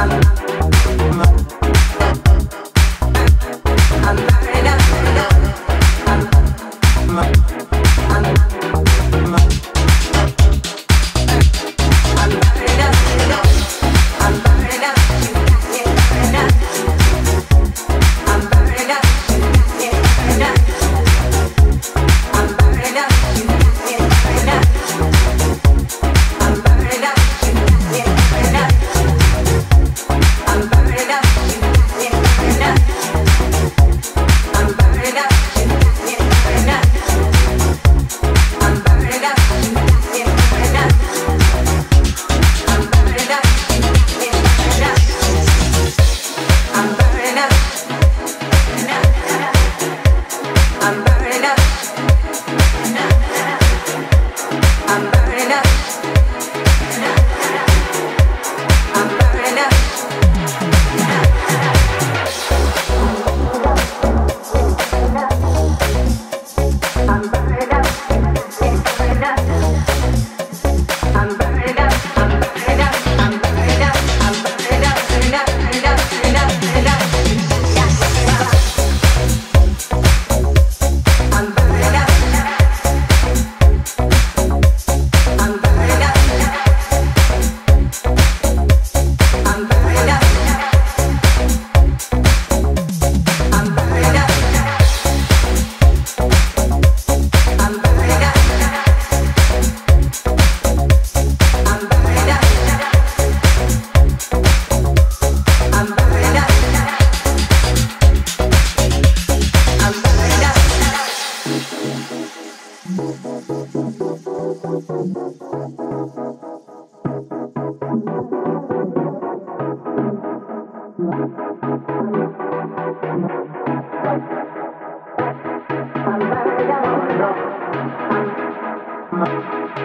I'm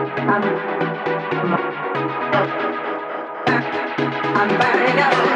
I'm burning up.